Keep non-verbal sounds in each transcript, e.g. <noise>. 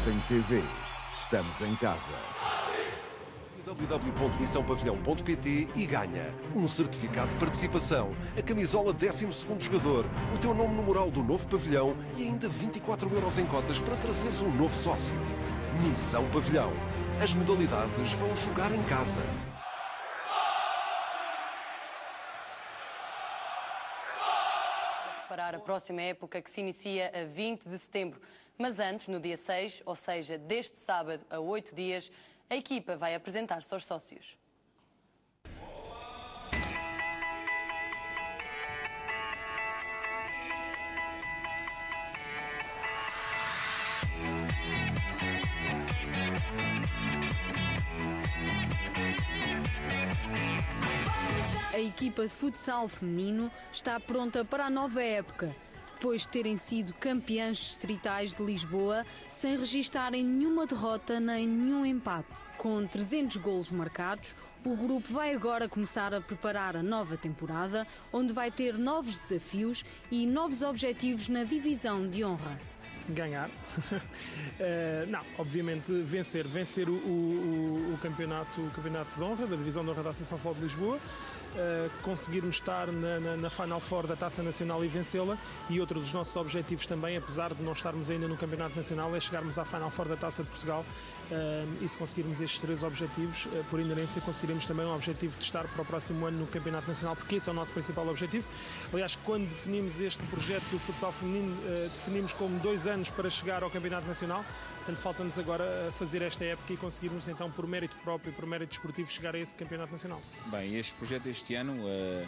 Sporting TV. Estamos em casa www.missãopavilhão.pt e ganha um certificado de participação, a camisola 12 jogador, o teu nome no mural do novo pavilhão e ainda 24 euros em cotas para trazeres um novo sócio. Missão Pavilhão. As modalidades vão jogar em casa. Para a próxima época que se inicia a 20 de setembro. Mas antes, no dia 6, ou seja, deste sábado a 8 dias, a equipa vai apresentar-se aos sócios. A equipa de futsal feminino está pronta para a nova época. Depois de terem sido campeãs distritais de Lisboa, sem registarem nenhuma derrota nem nenhum empate. Com 300 golos marcados, o grupo vai agora começar a preparar a nova temporada, onde vai ter novos desafios e novos objetivos na divisão de honra ganhar. uh, <laughs> não, obviamente vencer, vencer o, o, o, campeonato, o campeonato de honra da divisão de honra da Associação Futebol de Lisboa, uh, conseguirmos estar na, na, na, Final Four da Taça Nacional e vencê-la. E outro dos nossos objetivos também, apesar de não estarmos ainda no Campeonato Nacional, é chegarmos à Final Four da Taça de Portugal. Uh, e se conseguirmos estes três objetivos, por inerência, conseguiremos também um objetivo de estar para o próximo ano no Campeonato Nacional, porque esse é o nosso principal objetivo. Aliás, quando definimos este projeto do futsal feminino, definimos como dois anos para chegar ao Campeonato Nacional. Portanto, falta-nos agora fazer esta época e conseguirmos, então, por mérito próprio, por mérito esportivo, chegar a esse Campeonato Nacional. Bem, este projeto este ano, uh,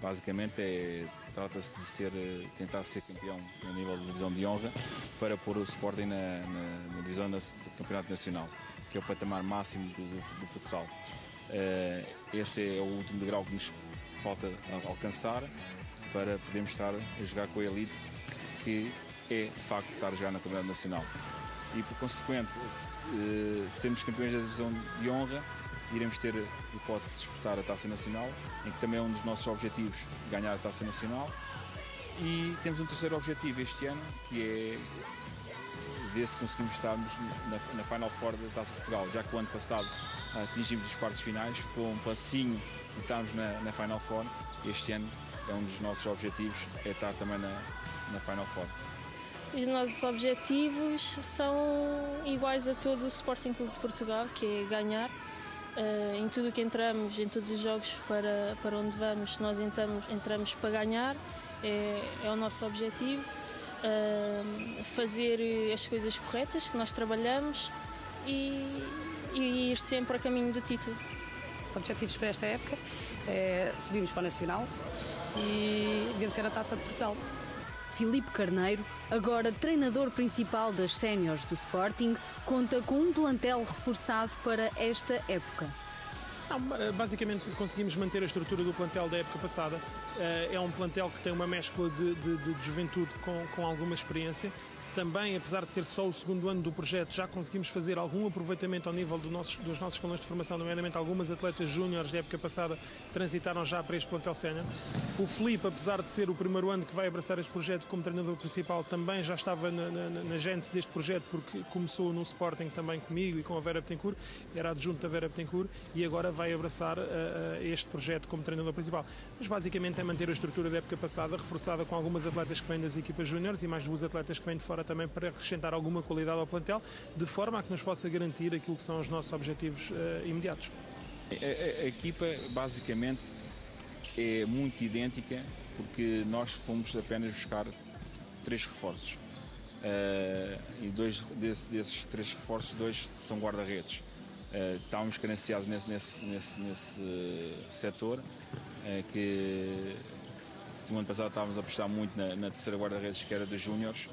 basicamente, é, trata-se de ser, uh, tentar ser campeão no nível de divisão de honra para pôr o Sporting na, na, na divisão do Campeonato Nacional, que é o patamar máximo do, do, do futsal. Uh, esse é o último degrau que nos falta alcançar para podermos estar a jogar com a elite que é de facto estar já na Campeonato Nacional. E por consequente, eh, sermos campeões da divisão de honra, iremos ter a hipótese de disputar a Taça Nacional, em que também é um dos nossos objetivos ganhar a Taça Nacional. E temos um terceiro objetivo este ano, que é ver se conseguimos estarmos na, na Final Four da Taça Portugal, já que o ano passado atingimos os quartos finais, ficou um passinho de estarmos na, na Final Four. Este ano é um dos nossos objetivos, é estar também na, na Final Four. Os nossos objetivos são iguais a todo o Sporting Clube de Portugal, que é ganhar. Uh, em tudo o que entramos, em todos os jogos para, para onde vamos, nós entramos, entramos para ganhar, é, é o nosso objetivo. Uh, fazer as coisas corretas que nós trabalhamos e, e, ir sempre a caminho do título. Os objetivos para esta época é subirmos para o Nacional e vencer a Taça de Portugal. Filipe Carneiro, agora treinador principal das séniores do Sporting, conta com um plantel reforçado para esta época. Não, basicamente conseguimos manter a estrutura do plantel da época passada. Eh, é um plantel que tem uma mescla de, de, de juventude com, com alguma experiência também, apesar de ser só o segundo ano do projeto, já conseguimos fazer algum aproveitamento ao nível do dos nossos escalões de formação, nomeadamente algumas atletas júniores da época passada transitaram já para este plantel sénior. O Felipe, apesar de ser o primeiro ano que vai abraçar este projeto como treinador principal, também já estava na, na, na gênese deste projeto, porque começou no Sporting também comigo e com a Vera Betancourt, era adjunto da Vera Betancourt e agora vai abraçar uh, uh, este projeto como treinador principal. Mas basicamente é manter a estrutura da época passada, reforçada com algumas atletas que vêm das equipas júniores e mais duas atletas que vêm de fora também para acrescentar alguma qualidade ao plantel, de forma a que nos possa garantir aquilo que são os nossos objetivos uh, imediatos. A, a, a, equipa basicamente é muito idêntica porque nós fomos apenas buscar três reforços. Uh, e dois desse, desses três reforços, dois são guarda-redes. Uh, estávamos carenciados nesse, nesse, nesse, nesse uh, setor, que no ano passado estávamos a apostar muito na, na terceira guarda-redes, que era dos Júniores,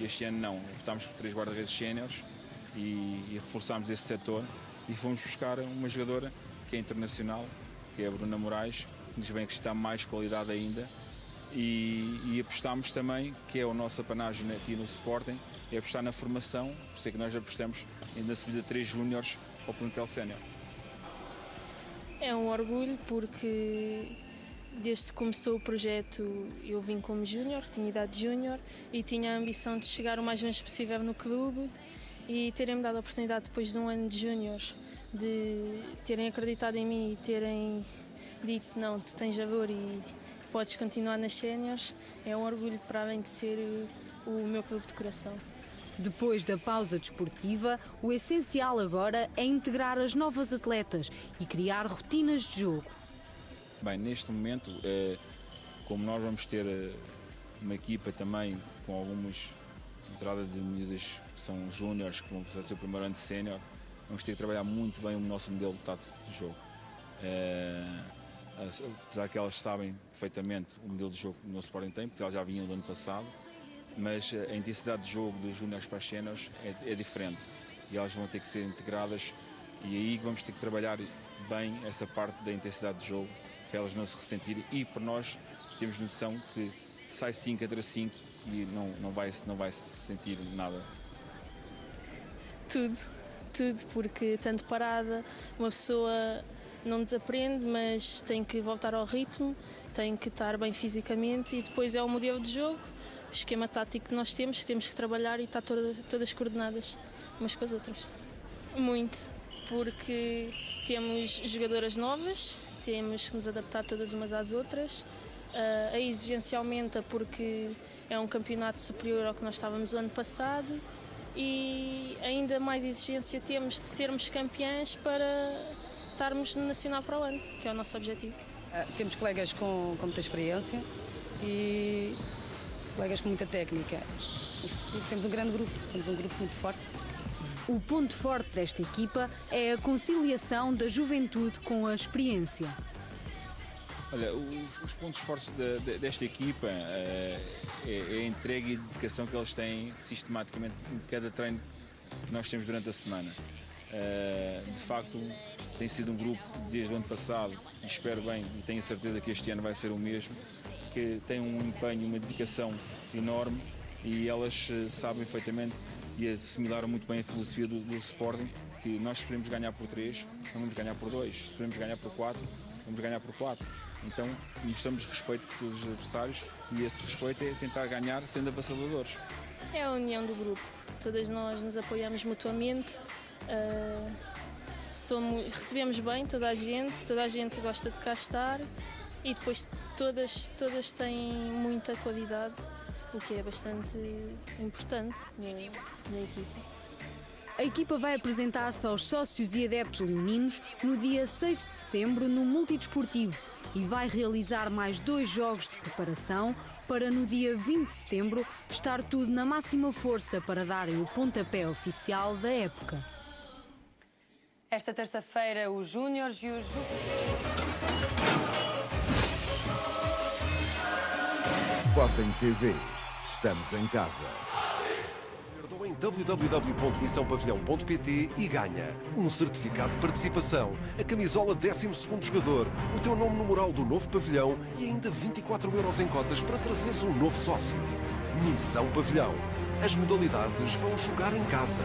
este ano não, optámos por três guarda-redes séniores e, e reforçámos esse setor e fomos buscar uma jogadora que é internacional, que é a Bruna Moraes, que nos vem acrescentar mais qualidade ainda e, e apostámos também, que é a nossa panagem aqui no Sporting, é apostar na formação, por isso é que nós apostamos na subida de três júniores ao plantel sénior. É um orgulho porque Desde que começou o projeto, eu vim como júnior, tinha idade júnior e tinha a ambição de chegar o mais longe possível no clube. e terem-me dado a oportunidade depois de um ano de júniores de terem acreditado em mim e terem dito não, tu tens valor e podes continuar nas séniores, é um orgulho para além de ser o meu clube de coração. Depois da pausa desportiva, o essencial agora é integrar as novas atletas e criar rotinas de jogo. Bem, neste momento, eh, como nós vamos ter eh, uma equipa também com algumas entrada de miúdas que são júniores, que vão fazer o primeiro ano de sénior, vamos ter que trabalhar muito bem o nosso modelo tático de jogo. É, apesar que elas sabem perfeitamente o modelo de jogo que o nosso Sporting tem, porque elas já vinham do ano passado, mas a intensidade de jogo dos júniores para as séniores é, é diferente e elas vão ter que ser integradas e aí vamos ter que trabalhar bem essa parte da intensidade de jogo elas não se ressentirem e para nós temos noção que sai 5 a 5 e não, não, vai, não vai sentir nada. Tudo, tudo, porque tanto parada, uma pessoa não desaprende, mas tem que voltar ao ritmo, tem que estar bem fisicamente e depois é o modelo de jogo, o esquema tático que nós temos, que temos que trabalhar e toda, todas coordenadas umas com as outras. Muito, porque temos jogadoras novas, temos que nos adaptar todas umas às outras. Uh, a exigência aumenta porque é um campeonato superior ao que nós estávamos o ano passado e ainda mais exigência temos de sermos campeãs para estarmos no Nacional para o ano, que é o nosso objetivo. Uh, temos colegas com, com muita experiência e colegas com muita técnica. Isso, temos um grande grupo, temos um grupo muito forte. O ponto forte desta equipa é a conciliação da juventude com a experiência. Olha, os, os pontos fortes de, de, desta equipa uh, é, é, a entrega e dedicação que eles têm sistematicamente em cada treino que nós temos durante a semana. Uh, de facto, tem sido um grupo desde o ano passado, e espero bem e tenho certeza que este ano vai ser o mesmo, que tem um empenho, uma dedicação enorme e elas uh, sabem perfeitamente e assimilaram muito bem a filosofia do, do Sporting, que nós esperemos ganhar por 3, não vamos ganhar por 2, esperemos ganhar por 4, vamos ganhar por 4. Então mostramos respeito pelos adversários e esse respeito é tentar ganhar sendo avassaladores. É a união do grupo. Todas nós nos apoiamos mutuamente. Uh, somos, recebemos bem toda a gente, toda a gente gosta de cá estar e depois todas, todas têm muita qualidade, o que é bastante importante na, na equipa. A equipa vai apresentar-se aos sócios e adeptos leoninos no dia 6 de setembro no Multidesportivo e vai realizar mais dois jogos de preparação para no dia 20 de setembro estar tudo na máxima força para darem o pontapé oficial da época. Esta terça-feira, os Júniores e os Sporting TV. Estamos em casa em www.missãopavilhão.pt e ganha um certificado de participação, a camisola 12 jogador, o teu nome no mural do novo pavilhão e ainda 24 euros em cotas para trazeres um novo sócio. Missão Pavilhão. As modalidades vão jogar em casa.